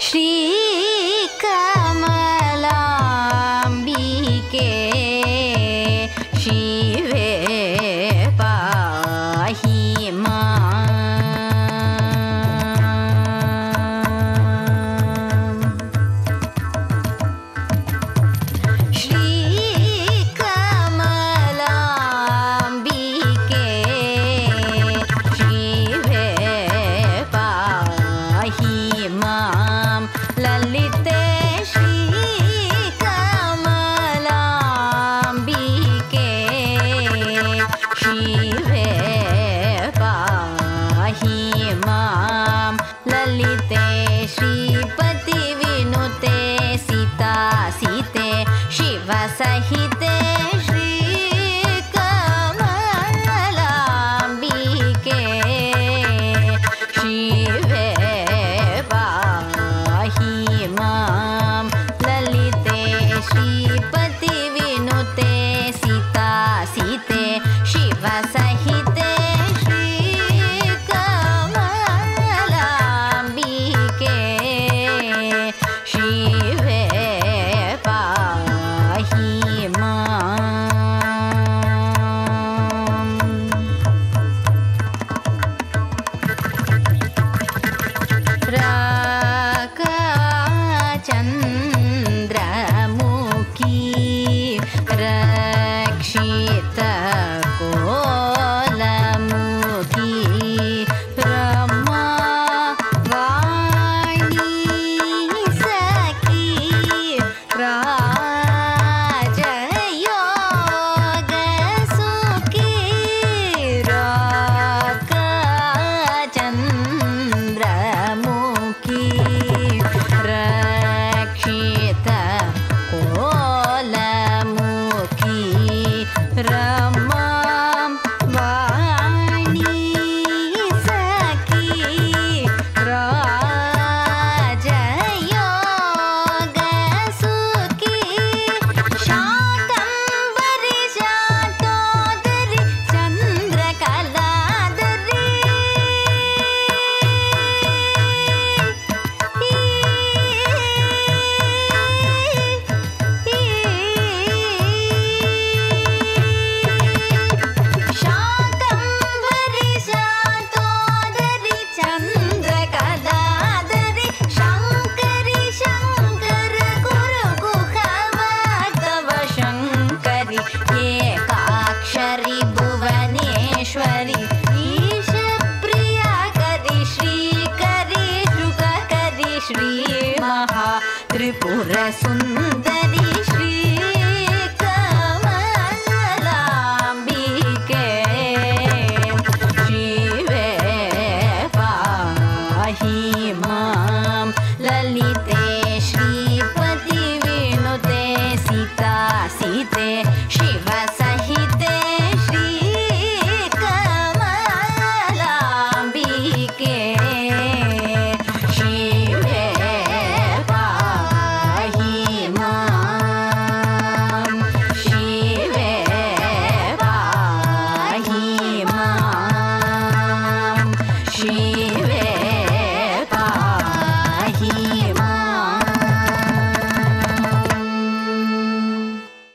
श्री ं ललिते श्रीपति विनुते सीता सीते शिव सहिते शिवे पि मां। ललिते श्री श्रीमहा त्रिपुरसुन्दरी।